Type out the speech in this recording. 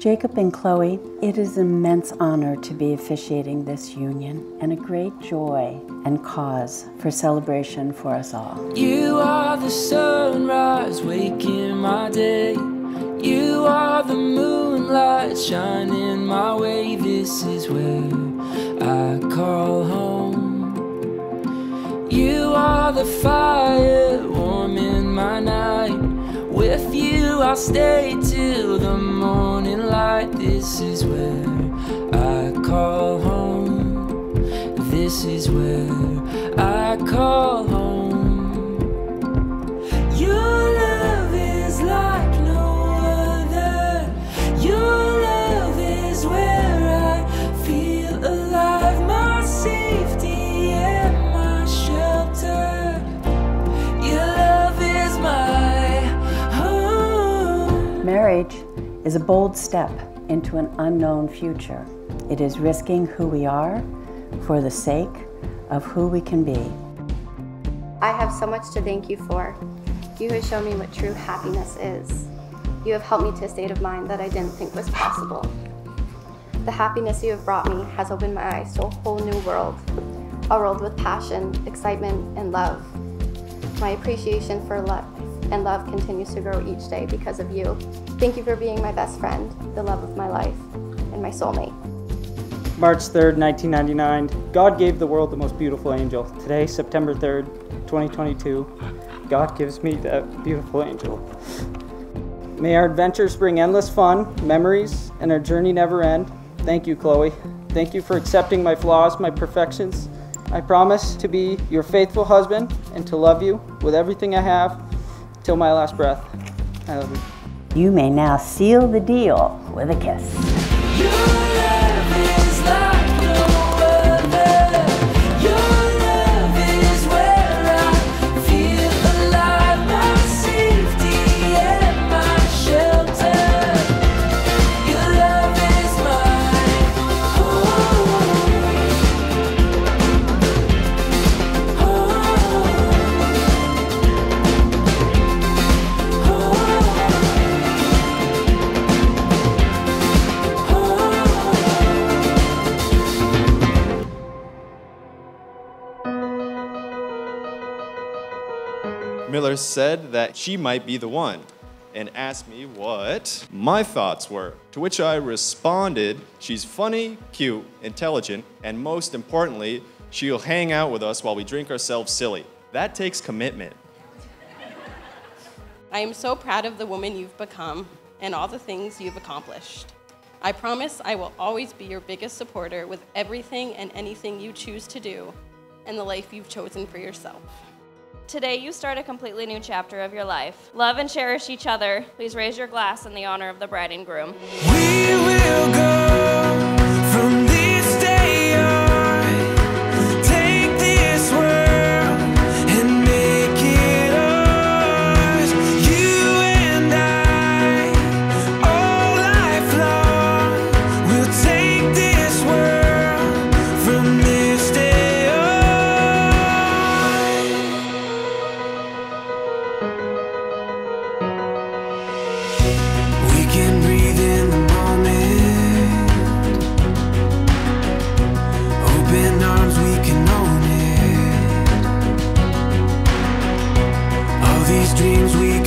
Jacob and Chloe, it is an immense honor to be officiating this union and a great joy and cause for celebration for us all. You are the sunrise waking my day. You are the moonlight shining my way. This is where I call home. You are the fire With you, I'll stay till the morning light. This is where I call home. This is where I call Marriage is a bold step into an unknown future. It is risking who we are for the sake of who we can be. I have so much to thank you for. You have shown me what true happiness is. You have helped me to a state of mind that I didn't think was possible. The happiness you have brought me has opened my eyes to a whole new world, a world with passion, excitement, and love. My appreciation for love and love continues to grow each day because of you. Thank you for being my best friend, the love of my life, and my soulmate. March 3rd, 1999, God gave the world the most beautiful angel. Today, September 3rd, 2022, God gives me that beautiful angel. May our adventures bring endless fun, memories, and our journey never end. Thank you, Chloe. Thank you for accepting my flaws, my perfections. I promise to be your faithful husband and to love you with everything I have till my last breath. I love you. You may now seal the deal with a kiss. Miller said that she might be the one and asked me what my thoughts were. To which I responded, she's funny, cute, intelligent, and most importantly, she'll hang out with us while we drink ourselves silly. That takes commitment. I am so proud of the woman you've become and all the things you've accomplished. I promise I will always be your biggest supporter with everything and anything you choose to do and the life you've chosen for yourself. Today, you start a completely new chapter of your life. Love and cherish each other. Please raise your glass in the honor of the bride and groom. dreams we